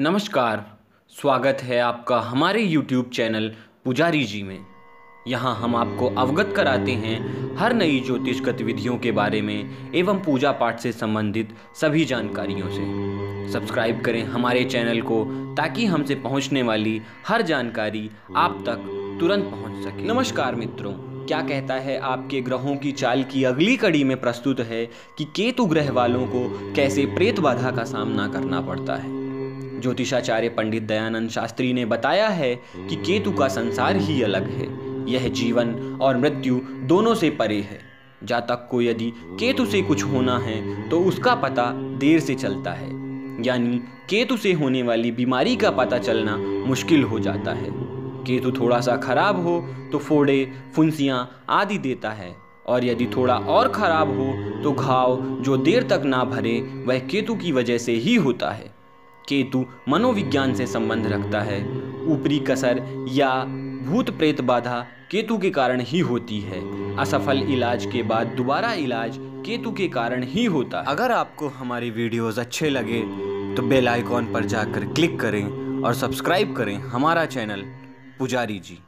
नमस्कार, स्वागत है आपका हमारे YouTube चैनल पुजारी जी में। यहाँ हम आपको अवगत कराते हैं हर नई ज्योतिष गतिविधियों के बारे में एवं पूजा पाठ से संबंधित सभी जानकारियों से। सब्सक्राइब करें हमारे चैनल को ताकि हमसे पहुँचने वाली हर जानकारी आप तक तुरंत पहुँच सके। नमस्कार मित्रों, क्या कहता है आपके ग्रहों की चाल की अगली कड़ी में प्रस्तुत है कि केतु ग्रह वालों को कैसे प्रेत बाधा का सामना करना पड़ता है? ज्योतिषाचार्य पंडित दयानंद शास्त्री ने बताया है कि केतु का संसार ही अलग है। यह जीवन और मृत्यु दोनों से परे है। जातक को यदि केतु से कुछ होना है तो उसका पता देर से चलता है। यानी केतु से होने वाली बीमारी का पता चलना मुश्किल हो जाता है। केतु थोड़ा सा खराब हो तो फोड़े, फुंसियाँ आदि देता है। और यदि थोड़ा और खराब हो तो घाव जो देर तक ना भरे, वह केतु की वजह से ही होता है। केतु मनोविज्ञान से संबंध रखता है। ऊपरी कसर या भूत प्रेत बाधा केतु के कारण ही होती है। असफल इलाज के बाद दोबारा इलाज केतु के कारण ही होता है। अगर आपको हमारी वीडियोस अच्छे लगे तो बेल आइकॉन पर जाकर क्लिक करें और सब्सक्राइब करें हमारा चैनल पुजारी जी।